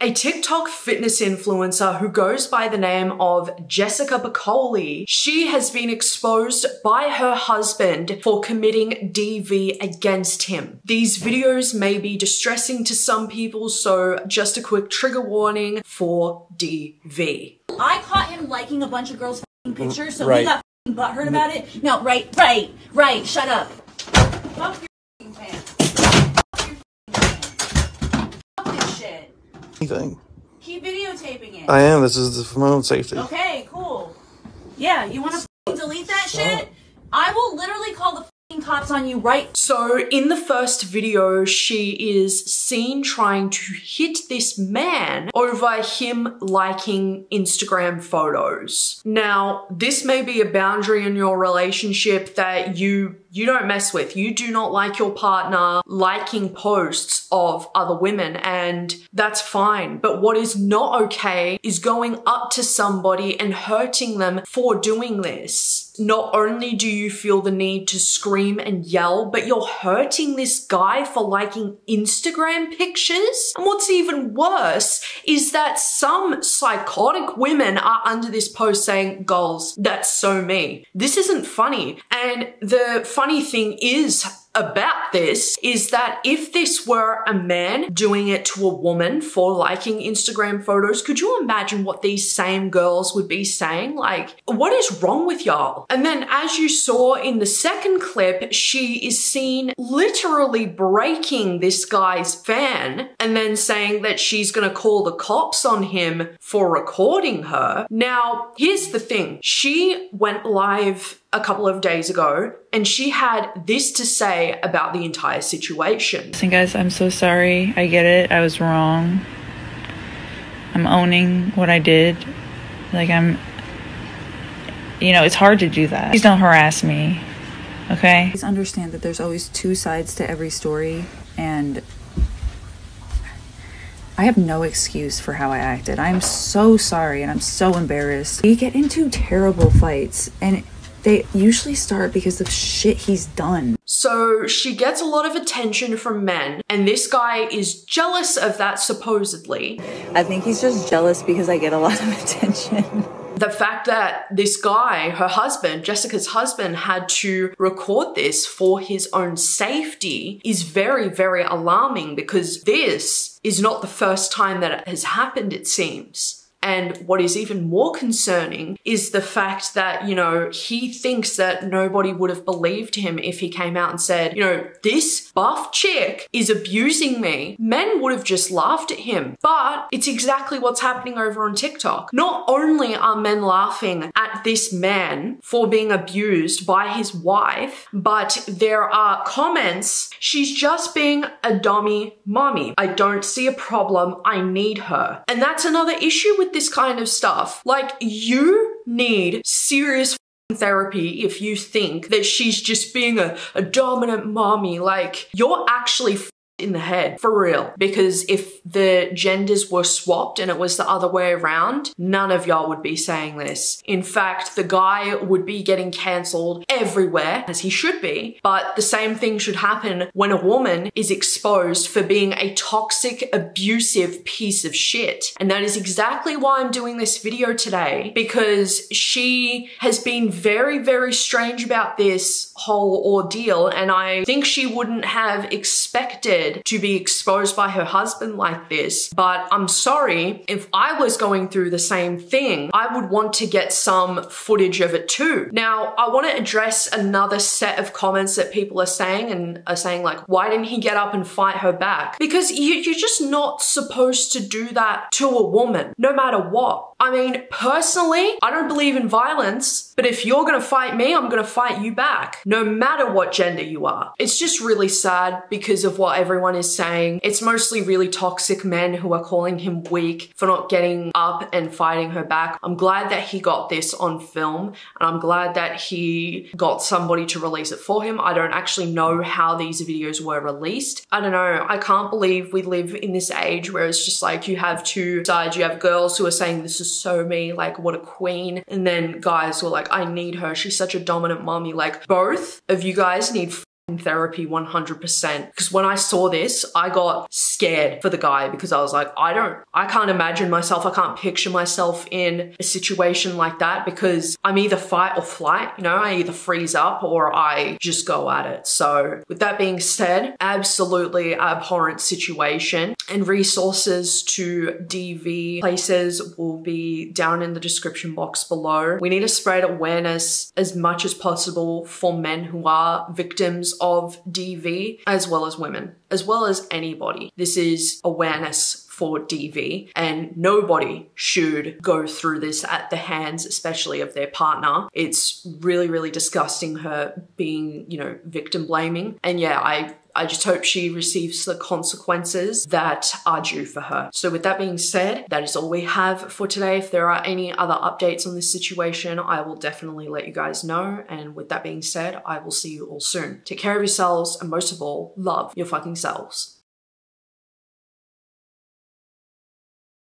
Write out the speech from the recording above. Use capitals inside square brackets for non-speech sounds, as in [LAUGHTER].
A TikTok fitness influencer who goes by the name of Jessica Piccoli, she has been exposed by her husband for committing DV against him. These videos may be distressing to some people, so just a quick trigger warning for DV. I caught him liking a bunch of girls' f***ing pictures, so Right. he got f***ing butthurt about it. No, right, right, right. Shut up. Anything. Keep videotaping it. I am. This is for my own safety. Okay, cool. Yeah, you want to delete that shit? I will literally call the f***ing cops on you right So in the first video, she is seen trying to hit this man over him liking Instagram photos. Now, this may be a boundary in your relationship that you you don't mess with. You do not like your partner liking posts of other women and that's fine. But what is not okay is going up to somebody and hurting them for doing this. Not only do you feel the need to scream and yell, but you're hurting this guy for liking Instagram pictures. And what's even worse is that some psychotic women are under this post saying, goals, that's so me. This isn't funny. And the funny thing is, about this is that if this were a man doing it to a woman for liking Instagram photos, could you imagine what these same girls would be saying? Like, what is wrong with y'all? And then, as you saw in the second clip, she is seen literally breaking this guy's fan and then saying that she's gonna call the cops on him for recording her. Now, here's the thing she went live a couple of days ago and she had this to say about the entire situation. Listen, guys, I'm so sorry. I get it. I was wrong. I'm owning what I did. Like, I'm, you know, it's hard to do that. Please don't harass me, okay? Please understand that there's always two sides to every story, and I have no excuse for how I acted. I'm so sorry and I'm so embarrassed. We get into terrible fights, and they usually start because of shit he's done. So she gets a lot of attention from men, and this guy is jealous of that supposedly. I think he's just jealous because I get a lot of [LAUGHS] attention. The fact that this guy, her husband, Jessica's husband, had to record this for his own safety is very, very alarming because this is not the first time that it has happened, it seems. And what is even more concerning is the fact that, you know, he thinks that nobody would have believed him if he came out and said, you know, this buff chick is abusing me. Men would have just laughed at him. But it's exactly what's happening over on TikTok. Not only are men laughing at this man for being abused by his wife, but there are comments, she's just being a dummy mommy. I don't see a problem. I need her. And that's another issue with this kind of stuff. Like, you need serious therapy if you think that she's just being a, a dominant mommy. Like, you're actually in the head for real. Because if the genders were swapped and it was the other way around none of y'all would be saying this. In fact the guy would be getting cancelled everywhere as he should be. But the same thing should happen when a woman is exposed for being a toxic abusive piece of shit. And that is exactly why I'm doing this video today because she has been very very strange about this whole ordeal and I think she wouldn't have expected to be exposed by her husband like this. But I'm sorry, if I was going through the same thing, I would want to get some footage of it too. Now, I want to address another set of comments that people are saying and are saying like, why didn't he get up and fight her back? Because you, you're just not supposed to do that to a woman, no matter what. I mean, personally, I don't believe in violence, but if you're gonna fight me, I'm gonna fight you back, no matter what gender you are. It's just really sad because of what everyone is saying. It's mostly really toxic men who are calling him weak for not getting up and fighting her back. I'm glad that he got this on film and I'm glad that he got somebody to release it for him. I don't actually know how these videos were released. I don't know. I can't believe we live in this age where it's just like you have two sides. You have girls who are saying this is so me, like what a queen. And then guys were like, I need her. She's such a dominant mommy. Like both of you guys need therapy 100% because when I saw this, I got scared for the guy because I was like, I don't, I can't imagine myself, I can't picture myself in a situation like that because I'm either fight or flight, you know, I either freeze up or I just go at it. So, with that being said, absolutely abhorrent situation and resources to DV places will be down in the description box below. We need to spread awareness as much as possible for men who are victims of DV as well as women, as well as anybody. This is awareness for DV, and nobody should go through this at the hands, especially of their partner. It's really, really disgusting her being, you know, victim blaming. And yeah, I I just hope she receives the consequences that are due for her. So, with that being said, that is all we have for today. If there are any other updates on this situation, I will definitely let you guys know. And with that being said, I will see you all soon. Take care of yourselves, and most of all, love your fucking selves.